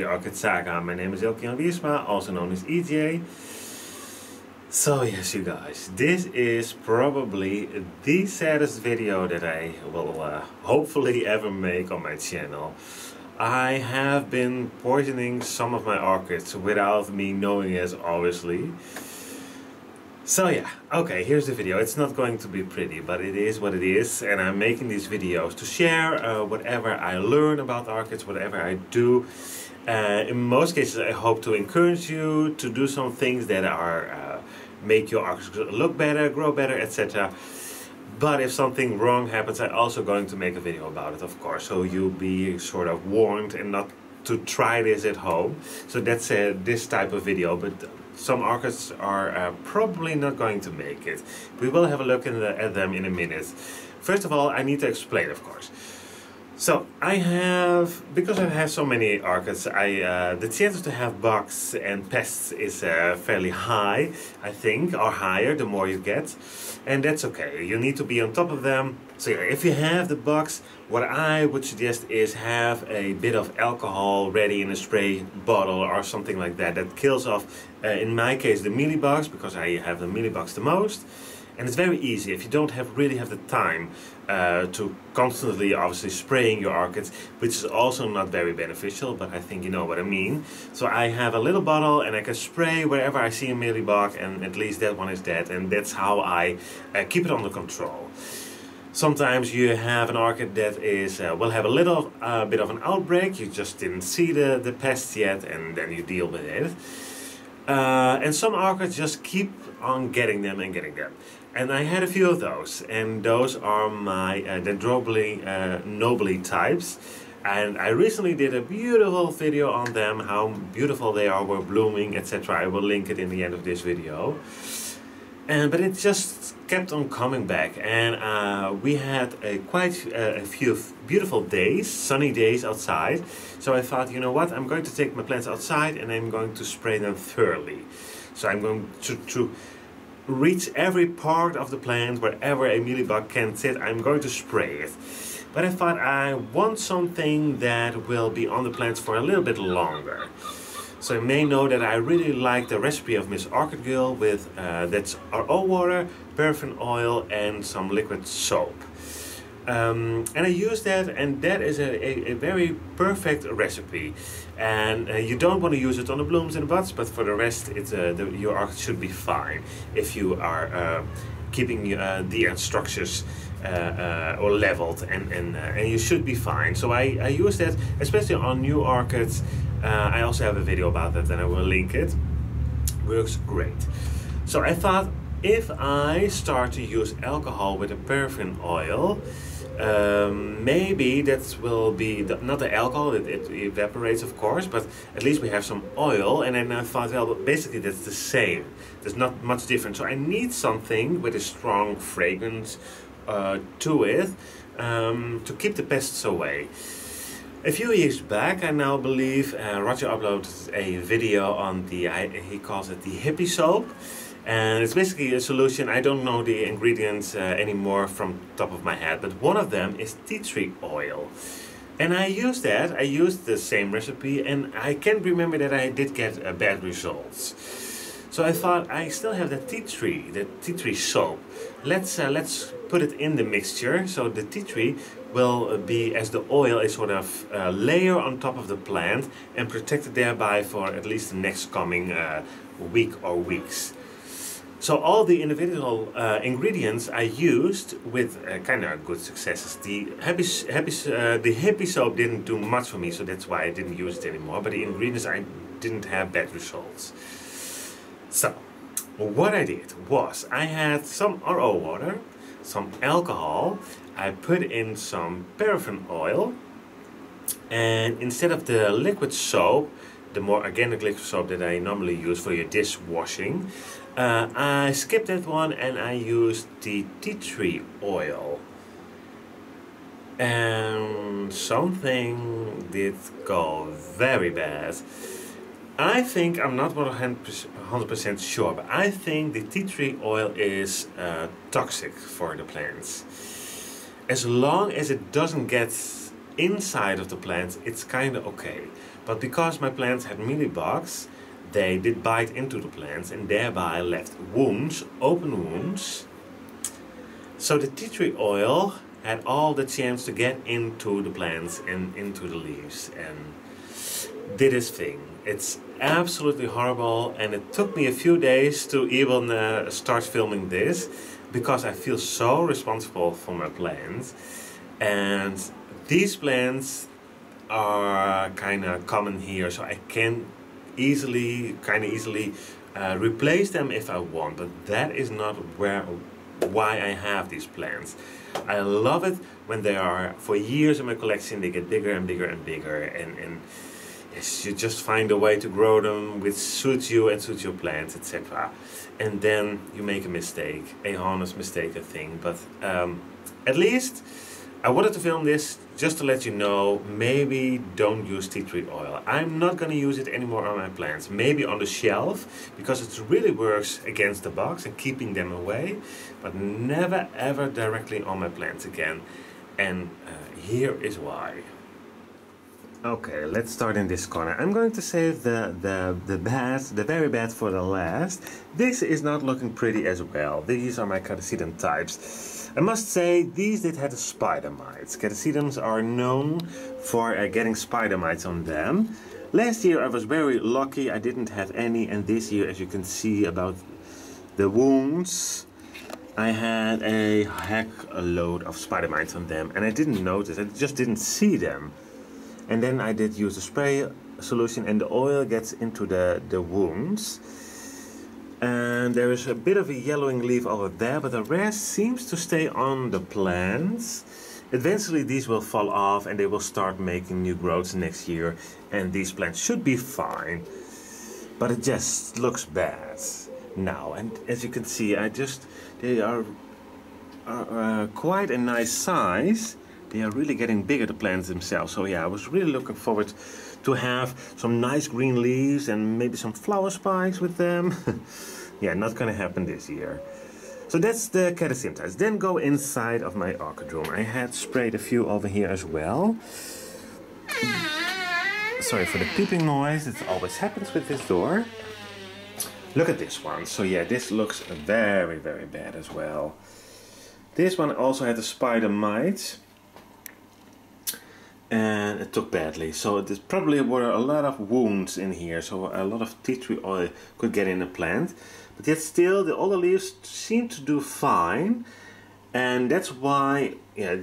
the Orchid Saga. My name is Elke-Jan Wiersma, also known as EJ. So yes you guys, this is probably the saddest video that I will uh, hopefully ever make on my channel. I have been poisoning some of my orchids without me knowing it obviously. So yeah, okay, here's the video. It's not going to be pretty, but it is what it is. And I'm making these videos to share uh, whatever I learn about orchids, whatever I do. Uh, in most cases, I hope to encourage you to do some things that are uh, make your orchids look better, grow better, etc. But if something wrong happens, I'm also going to make a video about it, of course. So you'll be sort of warned and not to try this at home. So that's uh, this type of video. But some orchids are uh, probably not going to make it. We will have a look the, at them in a minute. First of all, I need to explain, of course. So I have, because I have so many orchids, I, uh, the chances to have bugs and pests is uh, fairly high, I think, or higher the more you get. And that's okay, you need to be on top of them. So yeah, if you have the bugs, what I would suggest is have a bit of alcohol ready in a spray bottle or something like that. That kills off, uh, in my case, the mealybugs, because I have the mealybugs the most. And it's very easy if you don't have really have the time uh, to constantly obviously spraying your orchids, which is also not very beneficial, but I think you know what I mean. So I have a little bottle and I can spray wherever I see a mealybug and at least that one is dead and that's how I uh, keep it under control. Sometimes you have an orchid that is uh, will have a little uh, bit of an outbreak, you just didn't see the, the pest yet and then you deal with it. Uh, and some orchids just keep on getting them and getting them. And I had a few of those, and those are my uh, Dendrobium uh, nobile types. And I recently did a beautiful video on them, how beautiful they are, were blooming, etc. I will link it in the end of this video. And but it just kept on coming back, and uh, we had a quite uh, a few beautiful days, sunny days outside. So I thought, you know what, I'm going to take my plants outside and I'm going to spray them thoroughly. So I'm going to, to reach every part of the plant wherever a mealybug can sit. I'm going to spray it. But I thought I want something that will be on the plants for a little bit longer. So you may know that I really like the recipe of Miss Orchid Girl with uh, that's RO water, paraffin oil and some liquid soap. Um, and I use that and that is a, a, a very perfect recipe and uh, you don't want to use it on the blooms and the buds but for the rest it's, uh, the, your art should be fine if you are uh, keeping uh, the structures uh, uh, or leveled and, and, and you should be fine. So I, I use that especially on new orchids. I also have a video about that and I will link it. Works great. So I thought if I start to use alcohol with a paraffin oil um, maybe that will be the, not the alcohol, it, it, evaporates of course, but at least we have some oil. And then I thought, well, basically that's the same. There's not much different. So I need something with a strong fragrance uh, to it um, to keep the pests away. A few years back, I now believe, uh, Roger uploaded a video on the, he calls it the hippie soap and it's basically a solution. I don't know the ingredients uh, anymore from top of my head but one of them is tea tree oil. And I used that. I used the same recipe and I can't remember that I did get uh, bad results. So I thought I still have the tea tree the tea tree soap. Let's uh, let's put it in the mixture so the tea tree will be as the oil a sort of uh, layer on top of the plant and protect it thereby for at least the next coming uh, week or weeks so all the individual uh, ingredients I used with uh, kind of good successes. The happy, happy, uh, the hippie soap didn't do much for me, so that's why I didn't use it anymore. But the ingredients I didn't have bad results. So what I did was I had some RO water, some alcohol. I put in some paraffin oil, and instead of the liquid soap, the more organic liquid soap that I normally use for your dishwashing. Uh, I skipped that one and I used the tea tree oil. And something did go very bad. I think, I'm not 100% sure, but I think the tea tree oil is uh, toxic for the plants. As long as it doesn't get inside of the plant, it's kind of okay. But because my plants had mealybugs, they did bite into the plants and thereby left wounds, open wounds. So the tea tree oil had all the chance to get into the plants and into the leaves and did its thing. It's absolutely horrible and it took me a few days to even uh, start filming this because I feel so responsible for my plants and these plants are kind of common here so I can easily kind of easily uh, replace them if I want but that is not where why I have these plants I love it when they are for years in my collection they get bigger and bigger and bigger and, and yes, you just find a way to grow them which suits you and suits your plants etc and then you make a mistake a honest mistake I think but um, at least I wanted to film this just to let you know, maybe don't use tea tree oil. I'm not going to use it anymore on my plants. Maybe on the shelf, because it really works against the bugs and keeping them away. But never ever directly on my plants again. And uh, here is why. Okay, let's start in this corner. I'm going to save the, the, the bad, the very bad for the last. This is not looking pretty as well. These are my catasetum types. I must say, these did have spider mites. Catasetums are known for uh, getting spider mites on them. Last year I was very lucky, I didn't have any, and this year, as you can see about the wounds, I had a heck a load of spider mites on them, and I didn't notice, I just didn't see them. And then I did use the spray solution, and the oil gets into the, the wounds and there is a bit of a yellowing leaf over there but the rest seems to stay on the plants. Eventually these will fall off and they will start making new growths next year and these plants should be fine. But it just looks bad now. And as you can see I just they are, are uh, quite a nice size. They are really getting bigger the plants themselves. So yeah I was really looking forward to have some nice green leaves and maybe some flower spikes with them. yeah, not gonna happen this year. So that's the catasetum Then go inside of my orchid room. I had sprayed a few over here as well. Sorry for the peeping noise, it always happens with this door. Look at this one. So yeah, this looks very, very bad as well. This one also had a spider mite and it took badly. So there probably were a lot of wounds in here, so a lot of tea tree oil could get in the plant. But yet still, the other leaves seem to do fine, and that's why, yeah,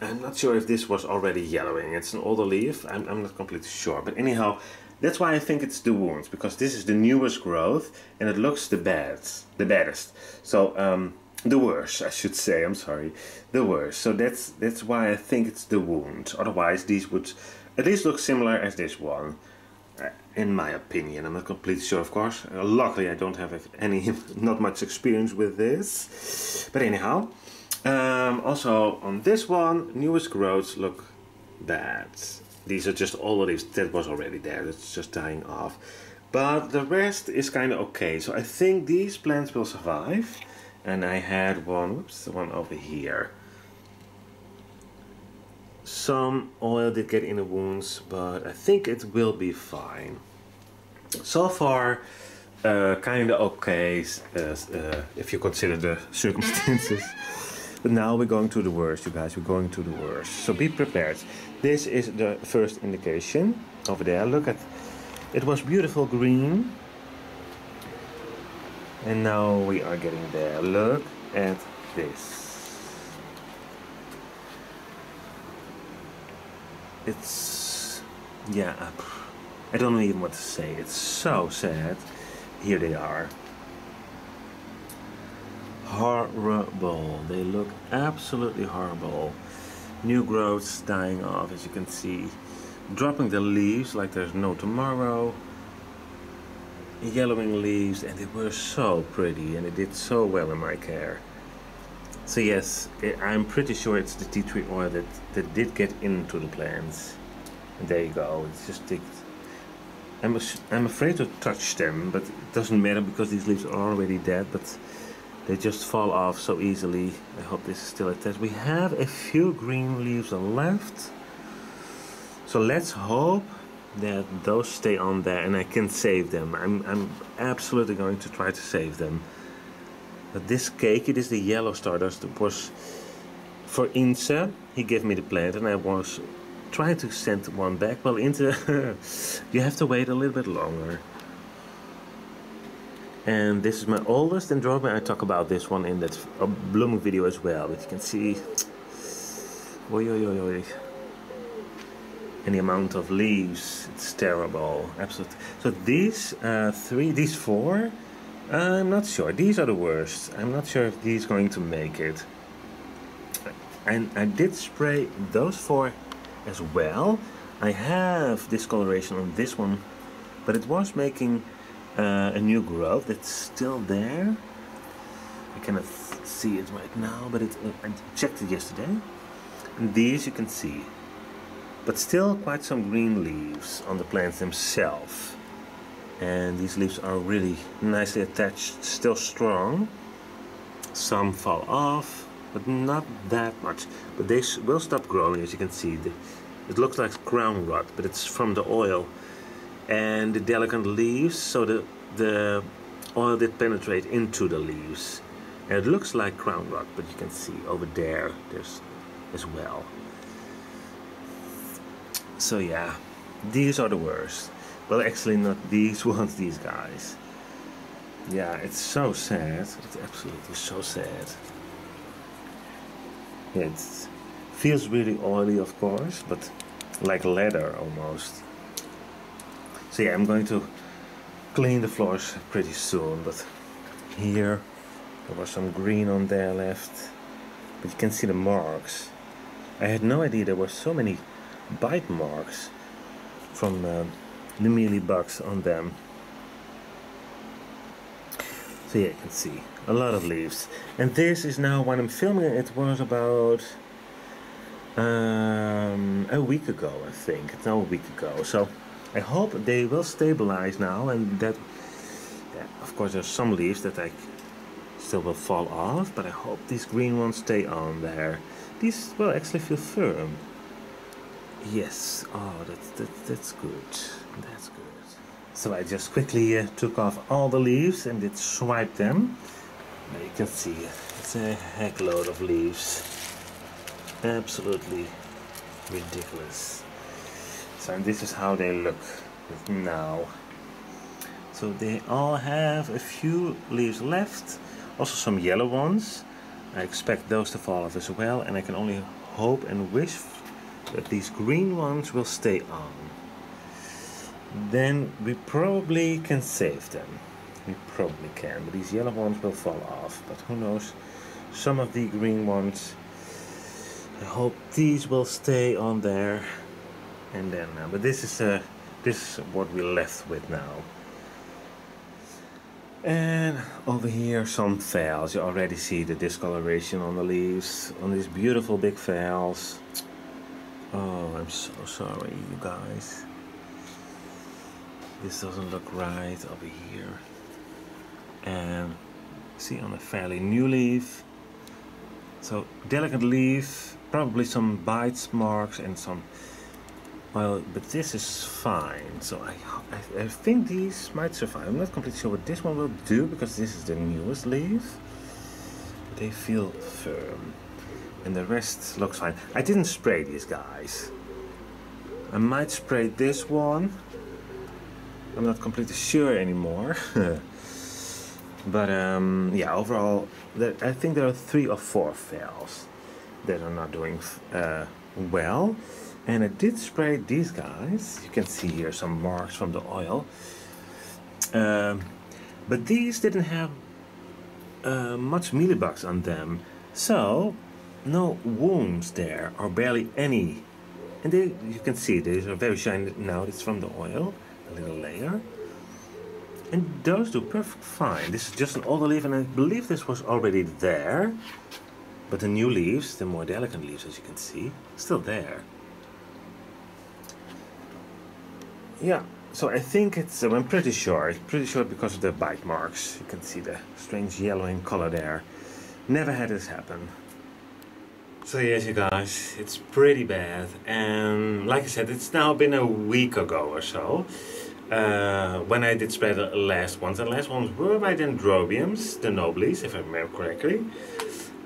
I'm not sure if this was already yellowing. It's an older leaf, I'm, I'm not completely sure. But anyhow, that's why I think it's the wounds, because this is the newest growth, and it looks the best, the baddest. So, um, the worst, I should say. I'm sorry, the worst. So that's that's why I think it's the wound. Otherwise, these would at least look similar as this one, uh, in my opinion. I'm not completely sure, of course. Uh, luckily, I don't have any, not much experience with this. But anyhow, um, also on this one, newest growths look bad. These are just all leaves that was already there. It's just dying off. But the rest is kind of okay. So I think these plants will survive and I had one, whoops, the one over here. Some oil did get in the wounds, but I think it will be fine. So far, uh, kind of okay, uh, uh, if you consider the circumstances. but now we're going to the worst, you guys. We're going to the worst. So be prepared. This is the first indication over there. Look at, it was beautiful green and now we are getting there look at this. It's yeah I don't know even what to say. It's so sad. Here they are. Horrible. They look absolutely horrible. New growths dying off as you can see. Dropping the leaves like there's no tomorrow yellowing leaves and they were so pretty and it did so well in my care. So yes, eh, I'm pretty sure it's the tea tree oil that, that did get into the plants. And there you go, it's just thick. I'm, I'm afraid to touch them, but it doesn't matter because these leaves are already dead, but they just fall off so easily. I hope this is still attached. We have a few green leaves left. So let's hope that those stay on there and I can save them. I'm, I'm absolutely going to try to save them. But this cake, it is the yellow stardust, it was for Ince. He gave me the plant and I was trying to send one back. Well, Ince, you have to wait a little bit longer. And this is my oldest Dendrobium. I talk about this one in that uh, blooming video as well. But you can see, oi, oi, oi, oi. And the amount of leaves, it's terrible, absolutely. So these uh, three, these four, I'm not sure. These are the worst. I'm not sure if these are going to make it. And I did spray those four as well. I have discoloration on this one, but it was making uh, a new growth that's still there. I cannot see it right now, but it, uh, I checked it yesterday. And these you can see. But still quite some green leaves on the plants themselves. And these leaves are really nicely attached, still strong. Some fall off, but not that much. But they will stop growing, as you can see. It looks like crown rot, but it's from the oil and the delicate leaves so the the oil did penetrate into the leaves and it looks like crown rot but you can see over there there's as well so yeah these are the worst. Well actually not these ones these guys. Yeah it's so sad. It's absolutely so sad. It feels really oily of course but like leather almost. So yeah, I'm going to clean the floors pretty soon, but here there was some green on there left, but you can see the marks. I had no idea there were so many bite marks from uh, the mealy bugs on them. So yeah, you can see a lot of leaves. And this is now when I'm filming it, it was about um, a week ago, I think. It's now a week ago. So I hope they will stabilize now and that yeah, of course there's some leaves that I still will fall off but I hope these green ones stay on there these will actually feel firm yes. Oh that's that, that's good. That's good. So I just quickly uh, took off all the leaves and did swipe them. Now you can see it's a heck load of leaves. Absolutely ridiculous. So this is how they look now. So they all have a few leaves left also some yellow ones. I expect those to fall off as well and I can only hope and wish that these green ones will stay on then we probably can save them. We probably can but these yellow ones will fall off but who knows? Some of the green ones I hope these will stay on there. And then uh, but this is uh, this is what we're left with now. And over here some phals you already see the discoloration on the leaves on these beautiful big phals oh I'm so sorry you guys. This doesn't look right over here. And see on a fairly new leaf. So delicate leaf probably some bites marks and some well, but this is fine, so I, I, I, think these might survive. I'm not completely sure what this one will do, because this is the newest leaf. They feel firm, and the rest looks fine. I didn't spray these guys. I might spray this one. I'm not completely sure anymore. but um, yeah, overall, there, I think there are three or four phals that are not doing uh, well and I did spray these guys you can see here some marks from the oil um, but these didn't have uh, much mealybugs on them so no wounds there or barely any. And they, you can see these are very shiny now. It's from the oil a little layer. And those do perfect fine. This is just an older leaf and I believe this was already there. But the new leaves the more delicate leaves as you can see still there. Yeah, so I think it's, I'm pretty sure, it's pretty sure because of the bite marks. You can see the strange yellowing color there. Never had this happen. So yes, you guys, it's pretty bad. And like I said, it's now been a week ago or so. Uh, when I did spray the last ones. The last ones were my dendrobiums, the noblies, if I remember correctly.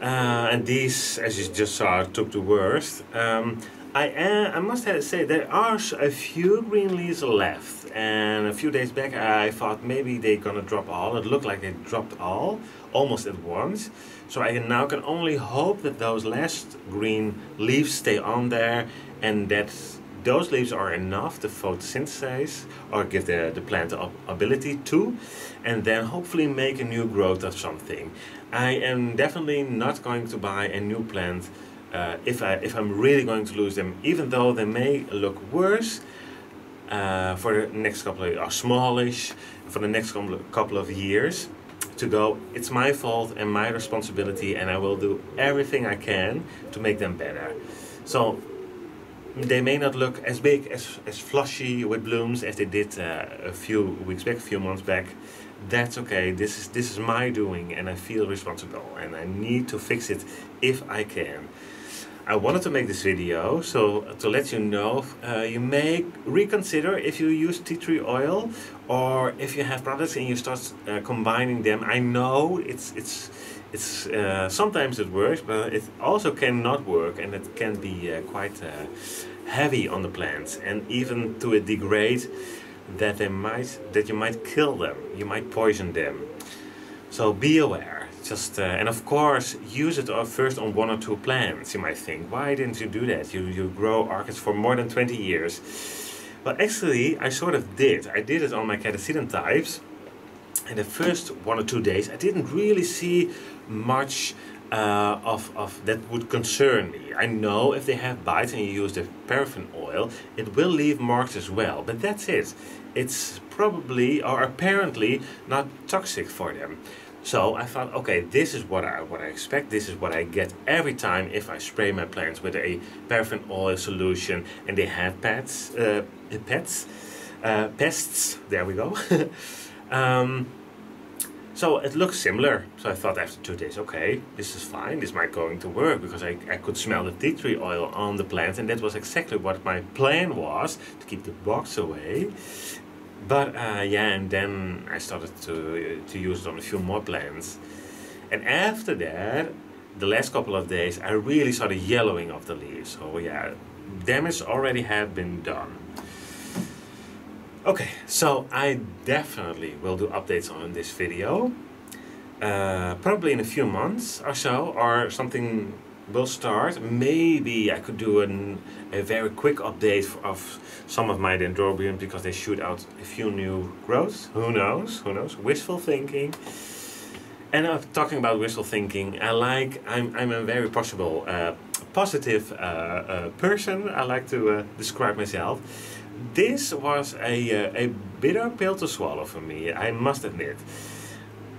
Uh, and these, as you just saw, took the worst. Um, I, am, I must say there are a few green leaves left and a few days back I thought maybe they're gonna drop all. It looked like they dropped all almost at once. So I now can only hope that those last green leaves stay on there and that those leaves are enough to photosynthesize or give the, the plant the ability to and then hopefully make a new growth of something. I am definitely not going to buy a new plant uh, if, I, if I'm really going to lose them, even though they may look worse uh, for the next couple of are smallish for the next couple of years to go, it's my fault and my responsibility, and I will do everything I can to make them better. So they may not look as big, as, as flushy with blooms as they did uh, a few weeks back, a few months back. That's okay. This is this is my doing, and I feel responsible, and I need to fix it if I can. I wanted to make this video so to let you know uh, you may reconsider if you use tea tree oil or if you have products and you start uh, combining them. I know it's it's it's uh, sometimes it works but it also cannot work and it can be uh, quite uh, heavy on the plants and even to a degrade that they might that you might kill them you might poison them so be aware just uh, and of course use it uh, first on one or two plants you might think why didn't you do that you you grow orchids for more than 20 years but actually I sort of did I did it on my catasetum types and the first one or two days I didn't really see much uh, of, of that would concern me. I know if they have bites and you use the paraffin oil, it will leave marks as well, but that's it. It's probably or apparently not toxic for them. So I thought, okay, this is what I what I expect. This is what I get every time if I spray my plants with a paraffin oil solution, and they have pets, uh, pets, uh, pests. There we go. um, so it looks similar. So I thought after two days, okay, this is fine. This might going to work because I, I could smell the tea tree oil on the plant, and that was exactly what my plan was to keep the bugs away. But uh, yeah, and then I started to to use it on a few more plants, and after that, the last couple of days, I really saw the yellowing of the leaves. So yeah, damage already had been done. Okay, so I definitely will do updates on this video. Uh, probably in a few months or so, or something will start. Maybe I could do an, a very quick update of some of my dendrobiums because they shoot out a few new growths. Who knows? Who knows? Wishful thinking. And uh, talking about wishful thinking, I like. I'm I'm a very possible, uh, positive uh, uh person. I like to uh, describe myself. This was a uh, a bitter pill to swallow for me. I must admit.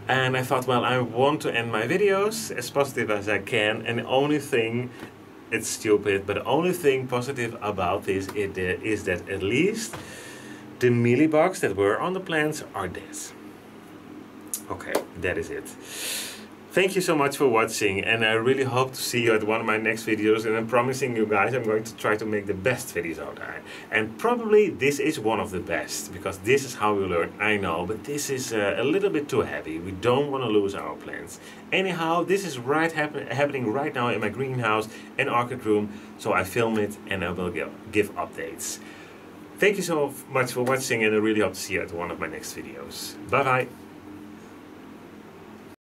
And I thought, well, I want to end my videos as positive as I can, and the only thing, it's stupid, but the only thing positive about this is that at least the mealybugs that were on the plants are dead. Okay, that is it. Thank you so much for watching and I really hope to see you at one of my next videos and I'm promising you guys I'm going to try to make the best videos out there. And probably this is one of the best because this is how we learn, I know, but this is uh, a little bit too heavy. We don't want to lose our plants. Anyhow, this is right happen happening right now in my greenhouse and orchid room, so I film it and I will give, give updates. Thank you so much for watching and I really hope to see you at one of my next videos. Bye bye!